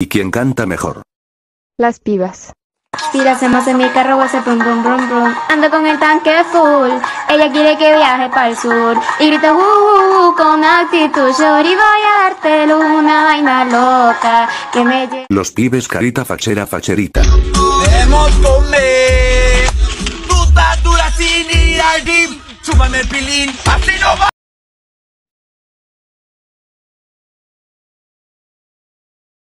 ¿Y quién canta mejor? Las pibas. Tirásemos en mi carro, ese pum pum pum pum. Ando con el tanque full. Ella quiere que viaje para el sur. Y grita uh, uh, uh, uh, con actitud. Shorty, voy a darte una vaina loca. Que me lle- Los pibes carita fachera facherita. Debemos comer frutas duras sin ir al gym. Chúpame el pilín, así no va.